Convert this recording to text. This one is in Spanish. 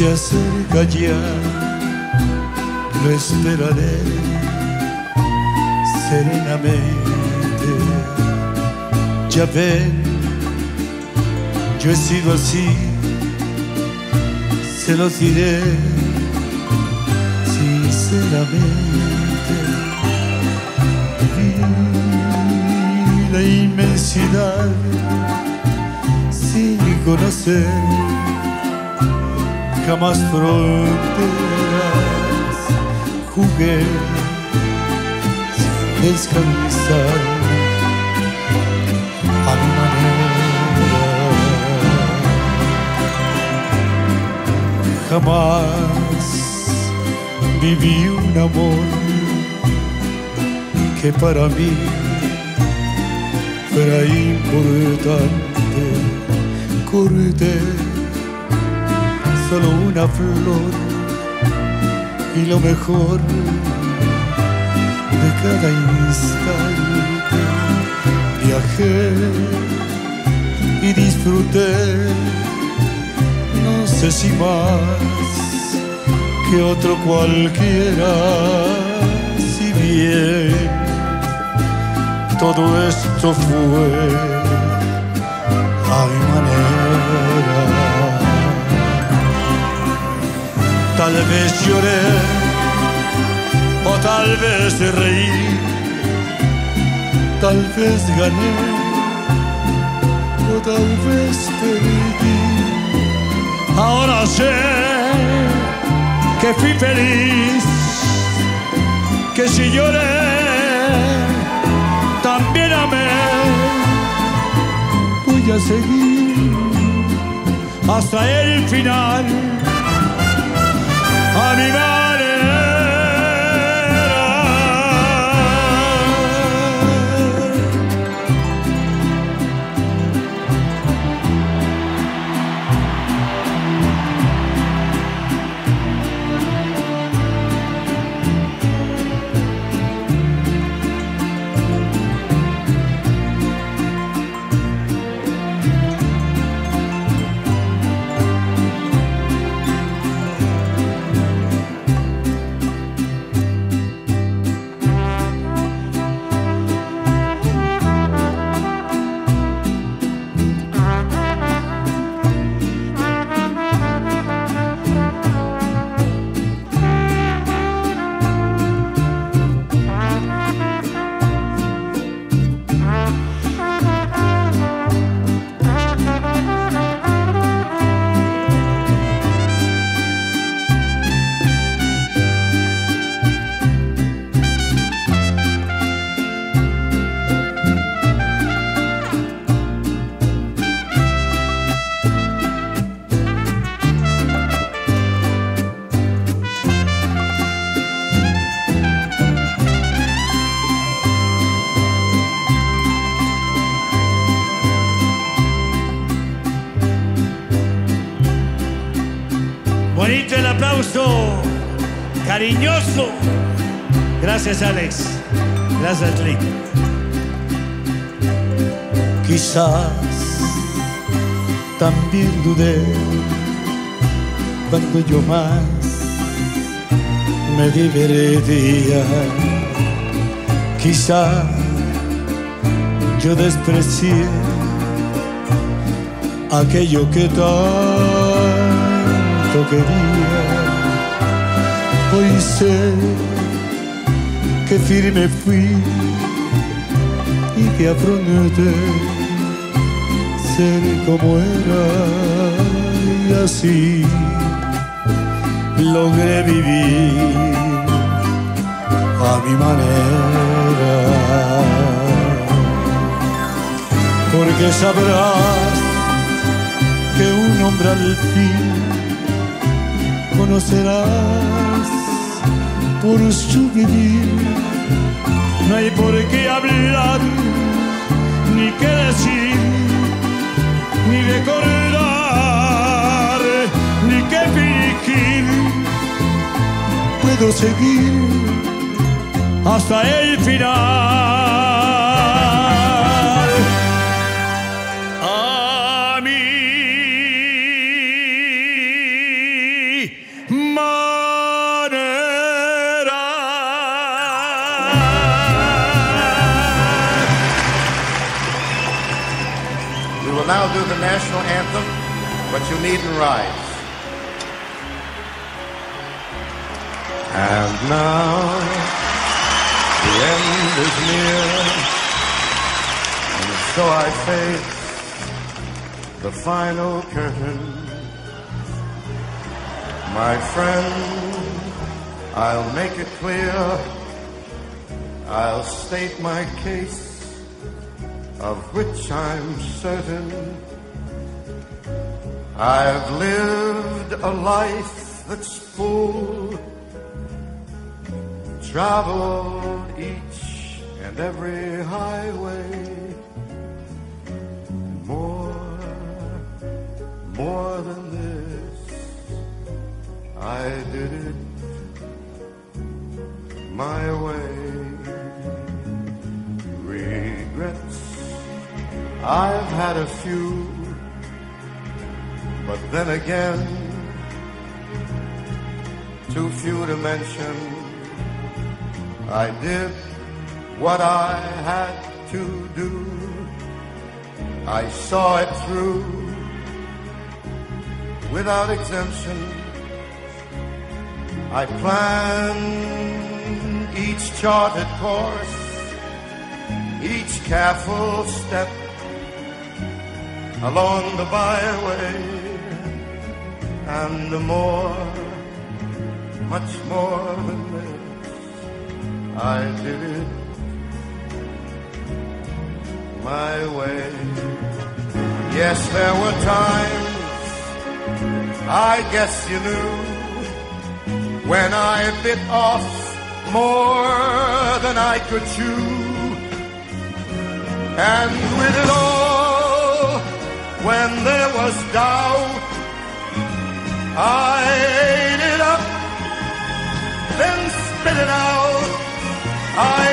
se acerca ya, lo esperaré serenamente. Ya ven, yo he sido así, se lo diré sinceramente. Vi la inmensidad sin conocer jamás fronteras jugué sin descansar. A mi manera. Jamás viví un amor que para mí fuera importante corté solo una flor y lo mejor de cada instante. Viajé y disfruté, no sé si más que otro cualquiera, si bien todo esto fue Tal vez lloré o tal vez reí, tal vez gané o tal vez perdí. Ahora sé que fui feliz, que si lloré también amé. Voy a seguir hasta el final a Bonito el aplauso, cariñoso. Gracias, Alex. Gracias, Lick. Quizás también dudé cuando yo más me divertía. Quizás yo desprecié aquello que tanto quería. Hoy sé que firme fui y que afronté ser como era y así logré vivir a mi manera. Porque sabrás que un hombre al fin conocerás por su vivir. No hay por qué hablar, ni qué decir, ni recordar, ni qué fingir. Puedo seguir hasta el final. Now do the national anthem, but you needn't rise. And now the end is near, and so I face the final curtain. My friend, I'll make it clear, I'll state my case of which I'm certain. I've lived a life that's full, traveled each and every highway, more, more than this, I did it my way. I've had a few, but then again, too few to mention. I did what I had to do. I saw it through without exemption. I planned each charted course, each careful step along the byway and more, much more than this. I did it my way. Yes, there were times, I guess you knew, when I bit off more than I could chew. And with it all, when there was doubt. I ate it up, then spit it out. I